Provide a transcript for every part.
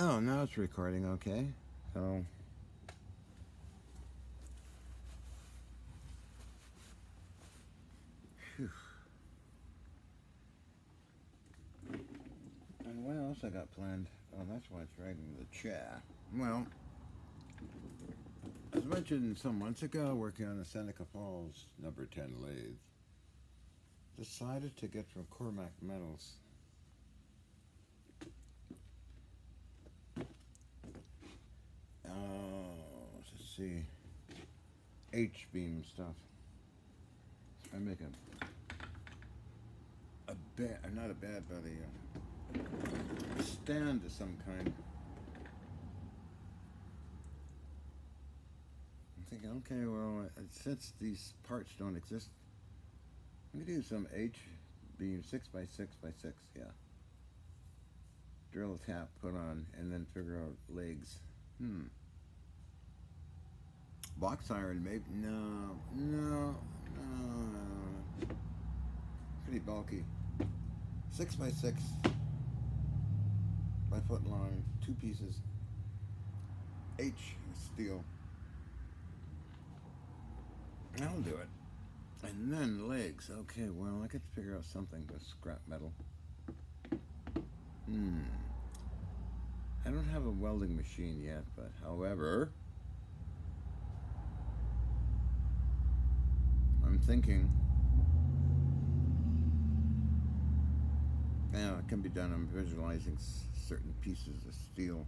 Oh, now it's recording, okay. So. Phew. And what else I got planned? Oh, that's why it's right in the chair. Well, as mentioned some months ago, working on the Seneca Falls number 10 lathe, decided to get from Cormac Metals Oh, let's see. H beam stuff. I make a a bed, not a bed, but a, uh, a stand of some kind. I'm thinking, okay, well, uh, since these parts don't exist, let me do some H beam six by six by six, yeah. Drill a tap, put on, and then figure out legs. Hmm. Box iron, maybe? No, no, no. Pretty bulky. Six by six by foot long, two pieces. H steel. That'll do it. And then legs. Okay, well, I could figure out something with scrap metal. Hmm. I don't have a welding machine yet, but however, I'm thinking, yeah, it can be done. I'm visualizing certain pieces of steel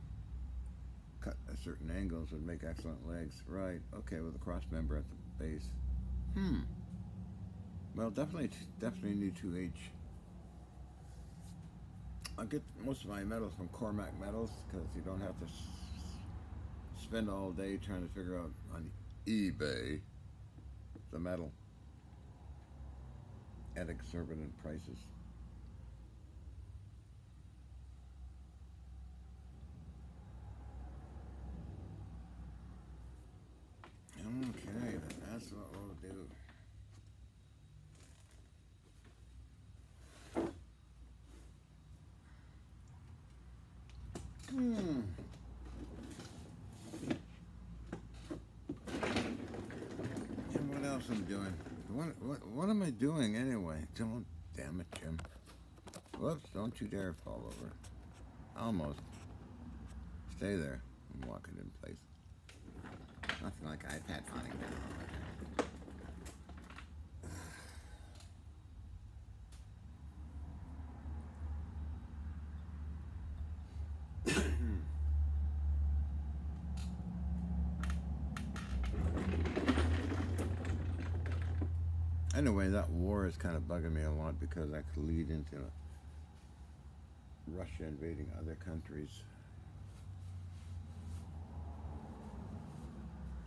cut at certain angles would make excellent legs. Right, okay, with a cross member at the base. Hmm. Well, definitely, definitely need 2H. I get most of my metals from Cormac Metals because you don't have to spend all day trying to figure out on eBay the metal at exorbitant prices. Okay, that's what we'll do. Hmm. And what else I'm doing? What, what, what am I doing anyway? Don't, damn it, Jim. Whoops, don't you dare fall over. Almost. Stay there. I'm walking in place. Nothing like iPad falling down. Anyway, that war is kind of bugging me a lot because that could lead into Russia invading other countries.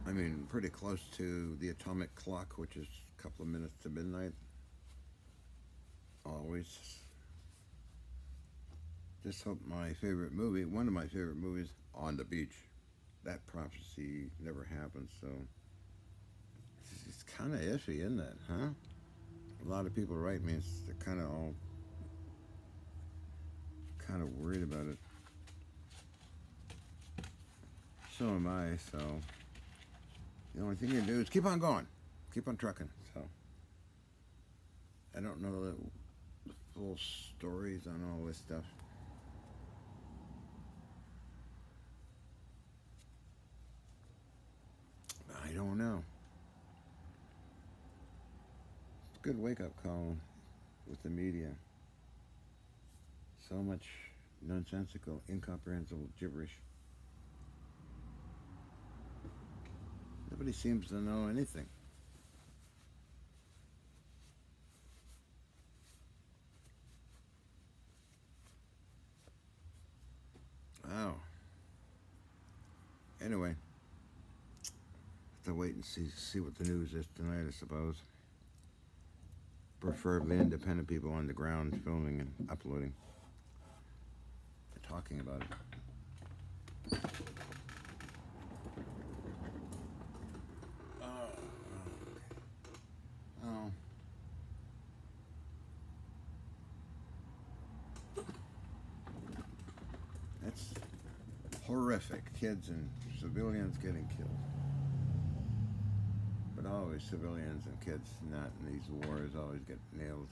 I mean, pretty close to the atomic clock, which is a couple of minutes to midnight. Always. Just hope my favorite movie, one of my favorite movies, On the Beach, that prophecy never happened, so kind of iffy, isn't it, huh? A lot of people write me, they're kind of all kind of worried about it. So am I, so the only thing you do is keep on going, keep on trucking, so I don't know the, the full stories on all this stuff. I don't know. Good wake up call with the media. So much nonsensical, incomprehensible gibberish. Nobody seems to know anything. Wow. Anyway, have to wait and see see what the news is tonight, I suppose preferably independent people on the ground filming and uploading, talking about it. Oh. oh. That's horrific. Kids and civilians getting killed. But always civilians and kids not in these wars always get nailed.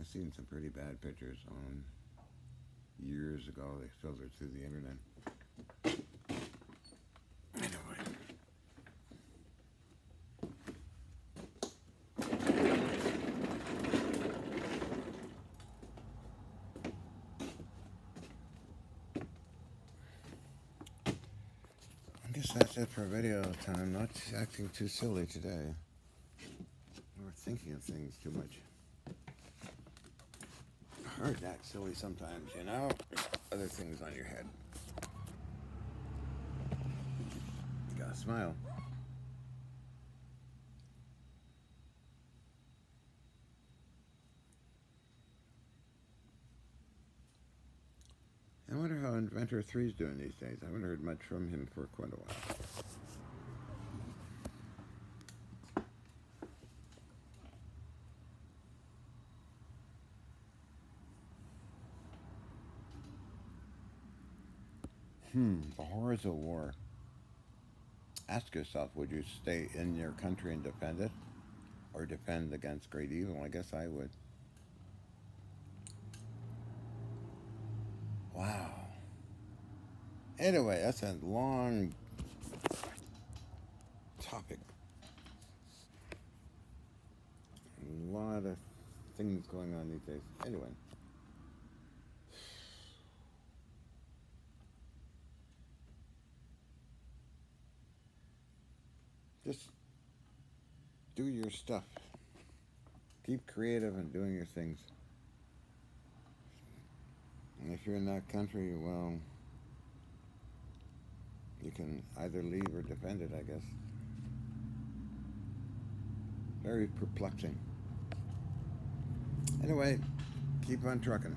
I've seen some pretty bad pictures on years ago. They filtered through the internet. Anyway. I guess that's it for video time. Not acting too silly today. Or thinking of things too much. Hard to act silly sometimes, you know? Other things on your head. You gotta smile. Inventor 3 is doing these days. I haven't heard much from him for quite a while. Hmm, the horrors of war. Ask yourself, would you stay in your country and defend it? Or defend against great evil? I guess I would. Wow. Anyway, that's a long topic. A lot of things going on these days. Anyway. Just do your stuff. Keep creative and doing your things. And if you're in that country, well, you can either leave or defend it, I guess. Very perplexing. Anyway, keep on trucking.